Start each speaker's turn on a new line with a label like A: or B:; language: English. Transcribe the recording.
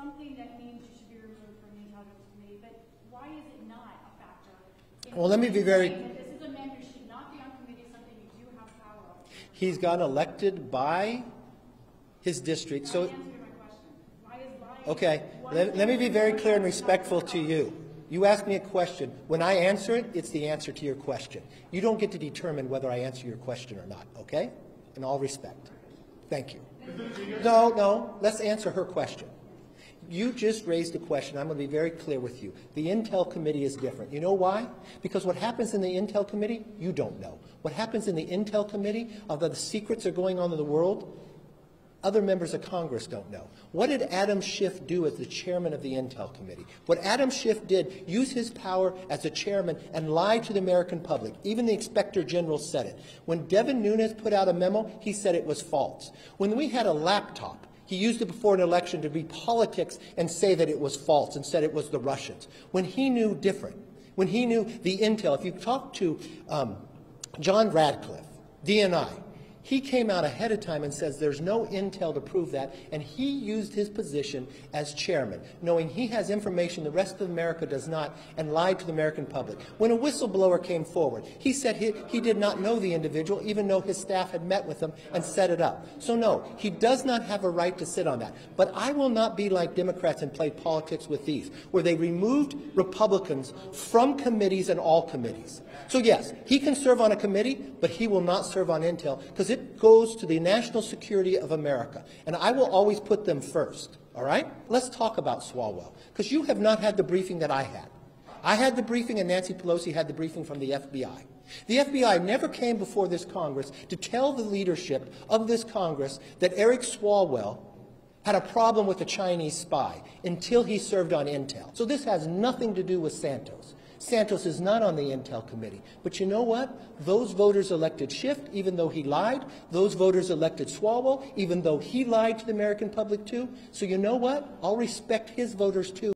A: something that means you should be removed from the intelligence committee, but why is it not a factor? If
B: Well, let me be very-
A: This is a man who should not be on committee, something you do have power over.
B: He's got elected by his district, so,
A: answer my question. Why is lying?
B: okay, let, let me be very clear and respectful to you. You ask me a question. When I answer it, it's the answer to your question. You don't get to determine whether I answer your question or not, okay? In all respect. Thank you. No, no, let's answer her question. You just raised a question. I'm going to be very clear with you. The Intel Committee is different. You know why? Because what happens in the Intel Committee, you don't know. What happens in the Intel Committee, although the secrets are going on in the world, other members of Congress don't know. What did Adam Schiff do as the chairman of the Intel Committee? What Adam Schiff did, use his power as a chairman and lie to the American public. Even the Inspector General said it. When Devin Nunes put out a memo, he said it was false. When we had a laptop, he used it before an election to be politics and say that it was false and said it was the Russians. When he knew different, when he knew the intel, if you talk to um, John Ratcliffe, DNI, he came out ahead of time and says there's no intel to prove that, and he used his position as chairman, knowing he has information the rest of America does not, and lied to the American public. When a whistleblower came forward, he said he, he did not know the individual, even though his staff had met with him and set it up. So no, he does not have a right to sit on that. But I will not be like Democrats and play politics with these, where they removed Republicans from committees and all committees. So yes, he can serve on a committee, but he will not serve on Intel because it goes to the national security of America. And I will always put them first. All right? Let's talk about Swalwell because you have not had the briefing that I had. I had the briefing and Nancy Pelosi had the briefing from the FBI. The FBI never came before this Congress to tell the leadership of this Congress that Eric Swalwell had a problem with a Chinese spy until he served on Intel. So this has nothing to do with Santos. Santos is not on the Intel committee. But you know what? Those voters elected Schiff, even though he lied. Those voters elected Swalwell, even though he lied to the American public too. So you know what? I'll respect his voters too.